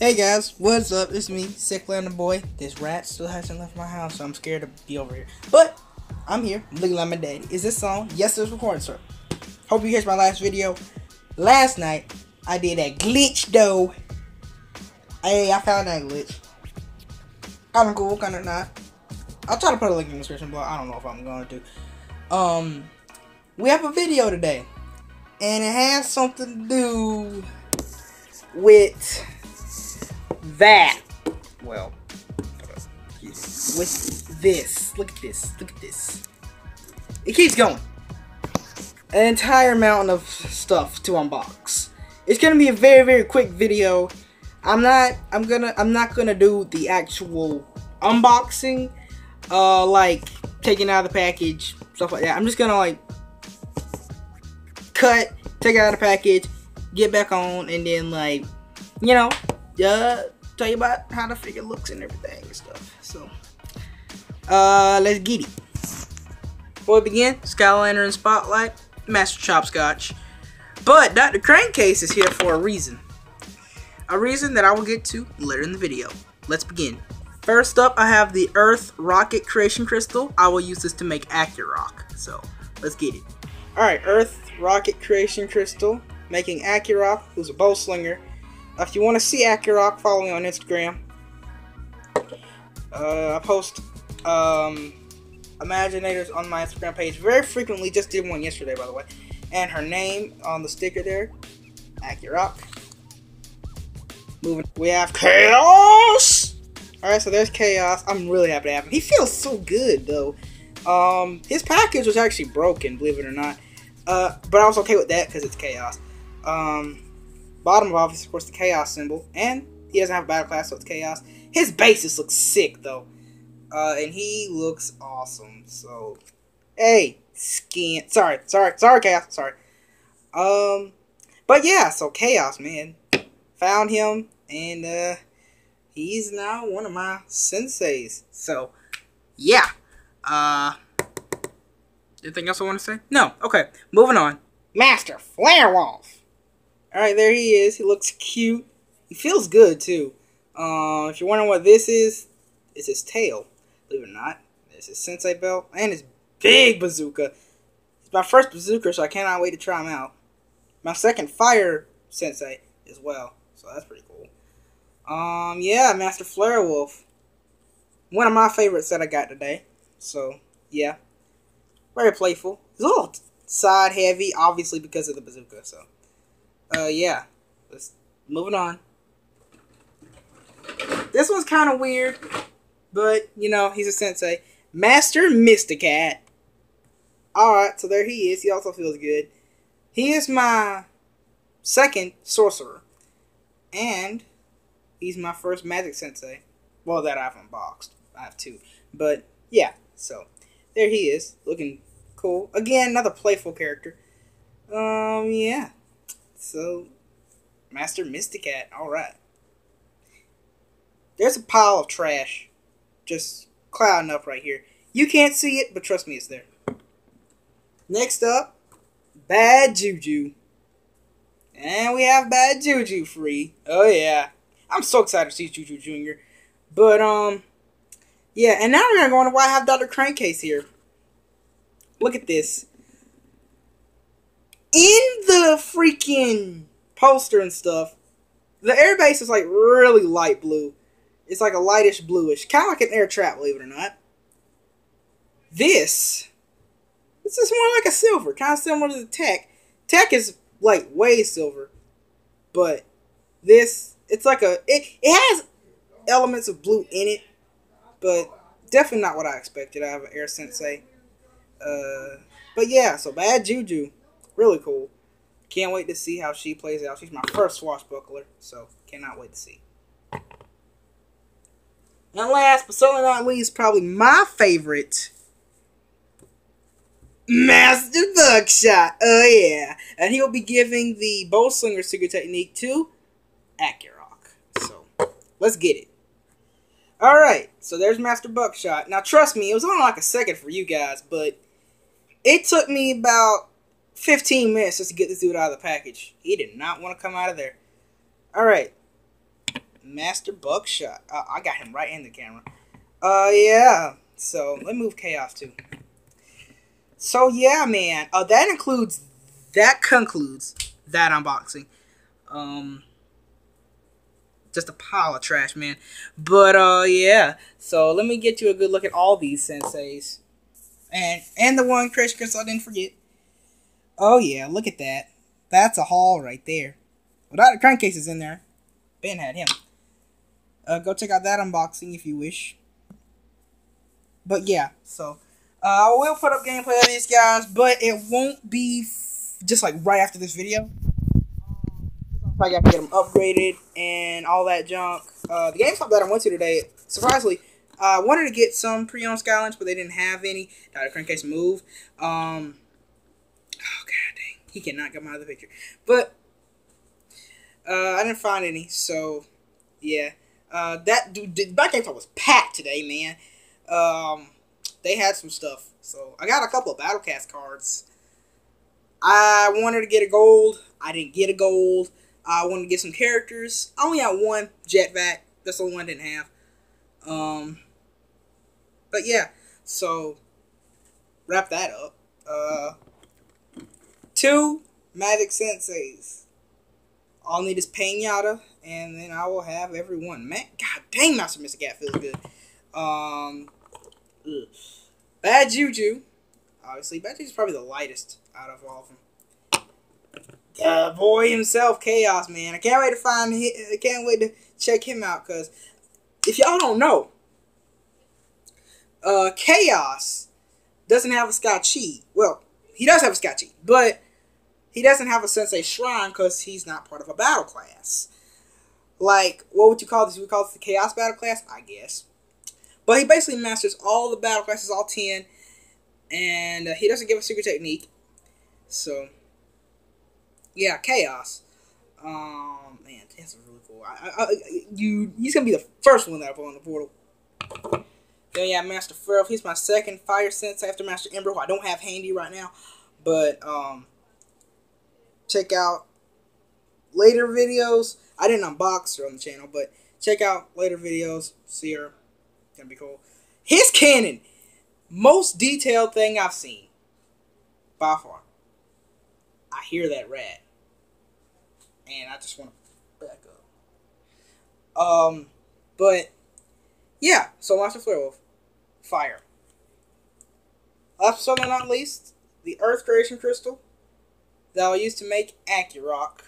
Hey guys, what's up? It's me, SickLander Boy. This rat still hasn't left my house, so I'm scared to be over here. But I'm here, looking like my daddy. Is this song? Yes, it's recording, sir. Hope you catch my last video. Last night, I did a glitch though. Hey, I found that glitch. Kinda cool, kinda not. I'll try to put a link in the description, but I don't know if I'm going to. Um, we have a video today, and it has something to do with that. Well, with this. Look at this. Look at this. It keeps going. An entire mountain of stuff to unbox. It's gonna be a very, very quick video. I'm not. I'm gonna. I'm not gonna do the actual unboxing, uh, like taking out of the package, stuff like that. I'm just gonna like cut, take it out of the package, get back on, and then like, you know, uh, tell you about how the figure looks and everything and stuff. So, uh, let's get it. Before we begin, Skyliner and Spotlight, Master Chopscotch. But Dr. Krankcase is here for a reason. A reason that I will get to later in the video. Let's begin. First up, I have the Earth Rocket Creation Crystal. I will use this to make Accurock. So, let's get it. Alright, Earth Rocket Creation Crystal, making Accurock, who's a bow slinger. If you want to see Accurock, follow me on Instagram. Uh, I post um, Imaginators on my Instagram page very frequently. Just did one yesterday, by the way. And her name on the sticker there, Accurock. Moving, we have Kaos. All right, so there's Kaos. I'm really happy to have him. He feels so good though. Um, his package was actually broken, believe it or not. Uh, but I was okay with that because it's Kaos. Um, bottom of obviously, of course, the Kaos symbol, and he doesn't have a battle class, so it's Kaos. His basis looks sick though, uh, and he looks awesome. So, hey, skin. Sorry, sorry, sorry, Kaos. Sorry. Um, but yeah, so Kaos, man, found him, and uh, he's now one of my senseis. So, yeah. Uh, anything else I want to say? No. Okay, moving on. Master Flarewolf. All right, there he is. He looks cute. He feels good too. Uh, if you're wondering what this is, it's his tail. Believe it or not, it's his sensei belt and his big bazooka. It's my first bazooka, so I cannot wait to try him out. My second fire sensei as well, so that's pretty cool. Um, yeah, Master Flarewolf. One of my favorites that I got today. So, yeah. Very playful. He's a little side heavy, obviously because of the bazooka, so. Uh, yeah. Let's, moving on. This one's kind of weird, but, you know, he's a sensei. Master Mysticat. Alright, so there he is. He also feels good. He is my second sorcerer. And he's my first magic sensei. Well, that I've unboxed. I have two. But, yeah. So, there he is. Looking cool. Again, another playful character. Um, yeah. So, Master Mysticat. Alright. There's a pile of trash just clouding up right here. You can't see it, but trust me, it's there. Next up, Bad Juju. And we have Bad Juju free. Oh, yeah. I'm so excited to see Juju Jr. But, um, yeah, and now we're going to why I have Dr. Krankcase here. Look at this. In the freaking poster and stuff, the airbase is like really light blue. It's like a lightish bluish, kind of like an air trap, believe it or not. This, this is more like a silver, kind of similar to the tech. Tech is like way silver, but this, it's like a, it, it has elements of blue in it, but definitely not what I expected out of an Air Sensei. Uh, but yeah, so Bad Juju, really cool. Can't wait to see how she plays out. She's my first swashbuckler, so cannot wait to see. And last but certainly not least, probably my favorite, Master Buckshot. Oh yeah, and he will be giving the Bowslinger secret technique to Accurock. So let's get it. All right, so there's Master Buckshot. Now trust me, it was only like a second for you guys, but it took me about 15 minutes just to get this dude out of the package. He did not want to come out of there. All right, Master Buckshot. Uh, I got him right in the camera. Uh, yeah. So let me move Kaos too. So yeah, man. Uh, that includes. That concludes that unboxing. Um, just a pile of trash, man. But uh, yeah. So let me get you a good look at all these senseis, and and the one Crash Crystal I didn't forget. Oh yeah, look at that. That's a haul right there. Without the crankcase is in there. Ben had him. Uh, go check out that unboxing if you wish. But yeah, so uh, I will put up gameplay of these guys, but it won't be just like right after this video. I got to get them upgraded and all that junk. Uh, the GameStop that I went to today, surprisingly, I wanted to get some pre-owned Skylanders, but they didn't have any. A crankcase move. Um, oh god dang, he cannot come out of the picture. But uh, I didn't find any, so yeah. Uh, that dude, my GameStop was packed today, man. Um, they had some stuff, so I got a couple of Battlecast cards. I wanted to get a gold. I didn't get a gold. I wanted to get some characters. I only had one Jetvac. That's the only one I didn't have. Um, but yeah, so wrap that up. Uh, two Magic Senseis. All I need is Pinata, and then I will have everyone. Man, god dang, Master Mysticat feels good. Um, ugh. Bad Juju. Obviously, Bad Juju is probably the lightest out of all of them uh, boy himself, Kaos Man. I can't wait to find. Him, I can't wait to check him out because if y'all don't know, uh, Kaos doesn't have a Sky Chi. Well, he does have a Sky Chi, but he doesn't have a Sensei Shrine because he's not part of a battle class. Like, what would you call this? We call this the Kaos battle class, I guess. But he basically masters all the battle classes, all ten, and uh, he doesn't give a secret technique. So yeah, Kaos. Um, man, that's really cool. I, I, you, he's gonna be the first one that I put on the portal. Then yeah, Master Pharaoh. He's my second fire sense after Master Ember, who I don't have handy right now. But um, check out later videos. I didn't unbox her on the channel, but check out later videos. See her. Gonna be cool. His cannon, most detailed thing I've seen by far. I hear that rat and I just want to back up. Um, but yeah, so Master Flare Wolf, fire. Last but not least, the Earth Creation Crystal that I used to make Accurock.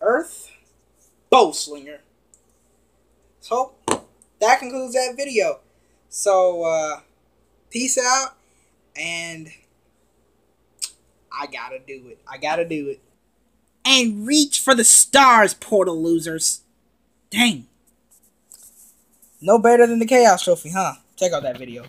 Earth Bowslinger. So that concludes that video. So uh, peace out, and I gotta do it. I gotta do it and reach for the stars, portal losers. Dang. No better than the Kaos Trophy, huh? Check out that video.